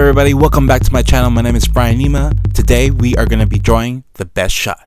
everybody? Welcome back to my channel. My name is Brian Anima today we are going to be drawing the best shot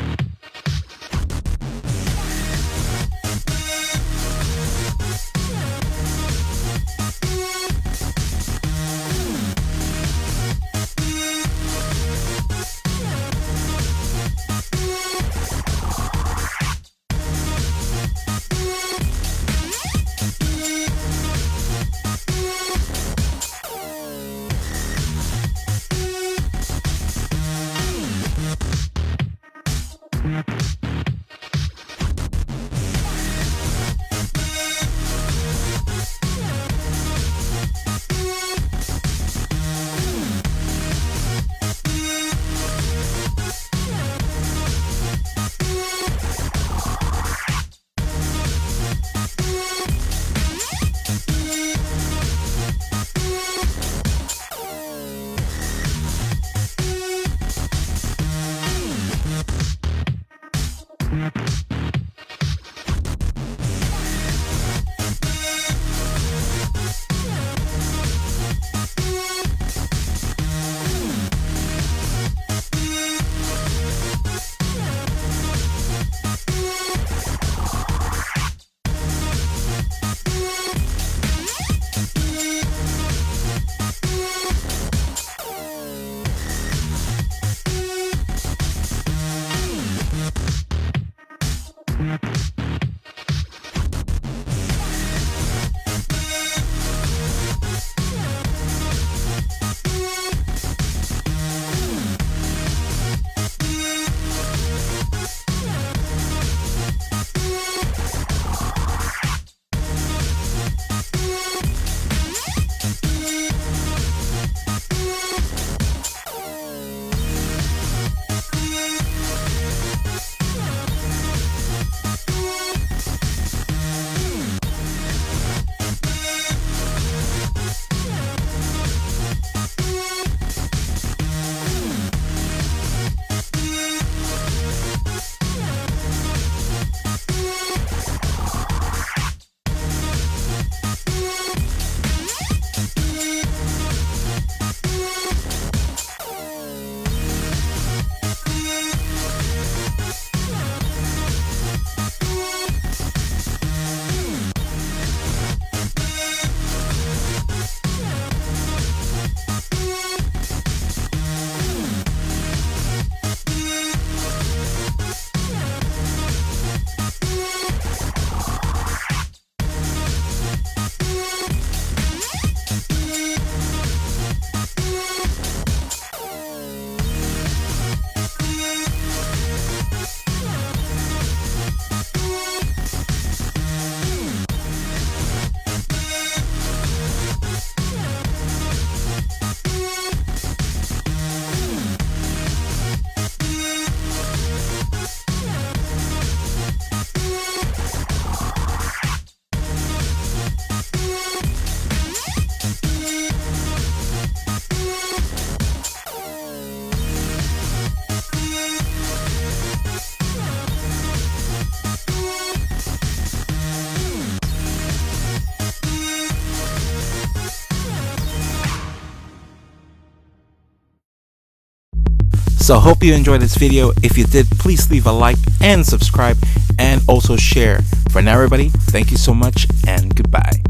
So hope you enjoyed this video. If you did, please leave a like and subscribe and also share. For now everybody, thank you so much and goodbye.